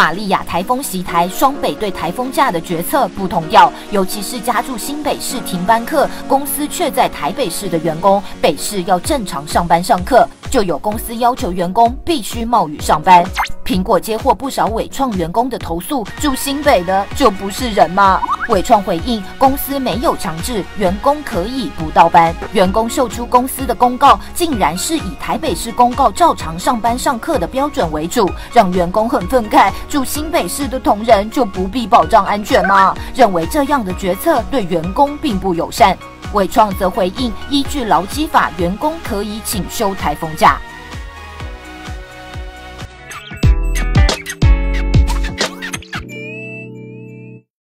玛利亚台风袭台，双北对台风假的决策不同调，尤其是家住新北市停班课，公司却在台北市的员工，北市要正常上班上课，就有公司要求员工必须冒雨上班。苹果接获不少伪创员工的投诉，住新北的就不是人吗？伟创回应，公司没有强制员工可以不到班，员工秀出公司的公告，竟然是以台北市公告照常上班上课的标准为主，让员工很愤慨。住新北市的同仁就不必保障安全吗？认为这样的决策对员工并不友善。伟创则回应，依据劳基法，员工可以请休台风假。